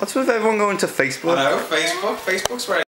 What's with everyone going to Facebook? I know, Facebook. Facebook's where